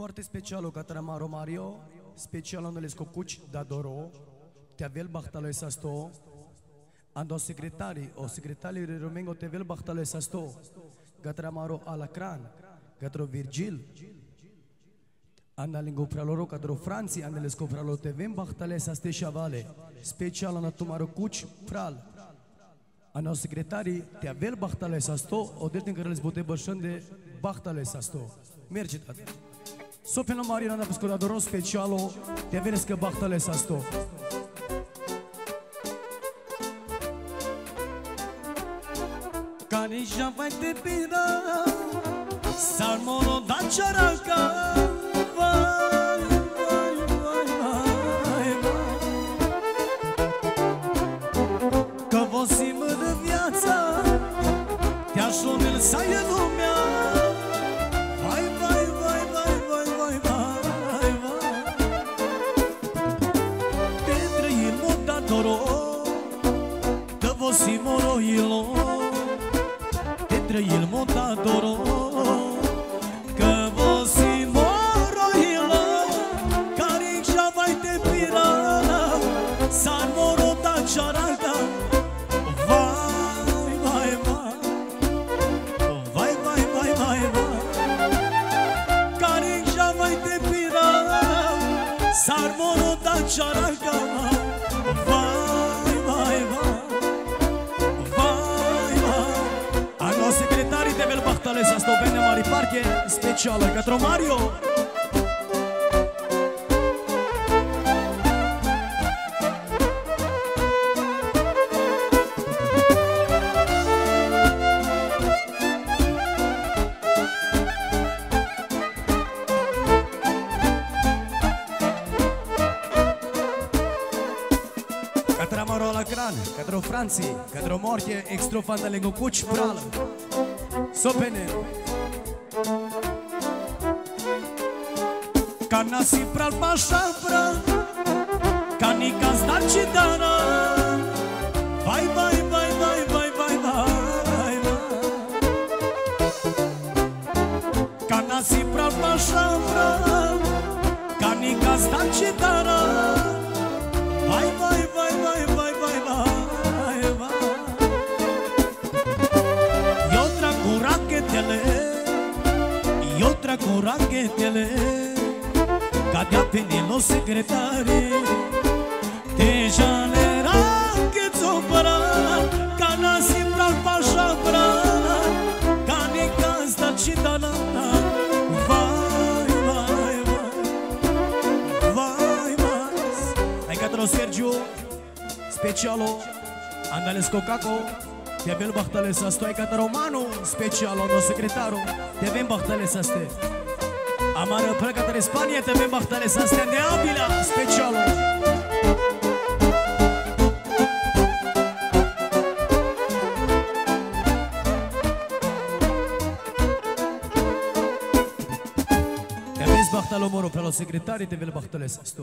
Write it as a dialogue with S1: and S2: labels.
S1: Foarte special către Maro Mario, special on les cocuci da doro, te avel bachtalo sasto, ando secretari o secretari de Romengo te avel bachtalo sasto, către Maro Alacran, către Virgil, Andalingo fraloro cadro Franzi, andales co fralo te vem bachtale saste chavale, special on tumaro cuci fral. Ano secretari te avel bachtale sasto, o detin care les bote bășân bachtale sasto. Merge, tată. Sopeno Marina na pescodadoro specialo te averes că bachtale sasto. Cani já vai te pira Salmono da characa Vai, vai, vai, vai, vai Că vosi mă de viața Te-aș să e lumea Că vosi moro ilo Te trăim da doro Că vosi moro ilo Care já vai te pirana San moro da charada Vai, vai, vai Vai, vai, vai, vai, vai Care já vai te pirana Sar moro da de Velbachtale să stau bine mari parche specială către Mario Maro la Gran, către Franții, către Morche, extrofan de lego cuci prală. Sopene. Cana si pral pașa pral Cani ca zdaci dana Vai, vai, vai, vai, vai, vai, vai, vai. Cana si pral pașa pral Cani ca zdaci dana E otra cu rachetele Cadea pe Nilo secretare. Deja le racchețo părat Ca nasi pral pașa prat Ca nica sta ci dana Vai, vai, vai Vai, vai Hai cadro Sergio Specialo Andales Cocaco Te avem bahtale să stoi ca romano Specialo no secretaro Te avem bahtale să ste Amară pleca de Spania Te avem bahtale să ste De Avila Specialo Te avem bahtalo moro Pe lo secretari te avem bahtale să sto